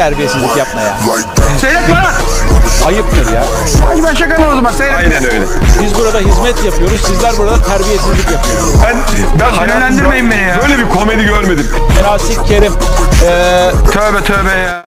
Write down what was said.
terbiyesizlik yapmaya. Seyret bana. Ayıptır ya. Hadi ben şaka o zaman seyret. Aynen öyle. Biz burada hizmet yapıyoruz. Sizler burada terbiyesizlik yapıyorsunuz. Ben, ben hayatımda Sinirlendirmeyin beni ya. Böyle bir komedi görmedim. Münasip Kerim. Ee, Tövbe tövbe ya.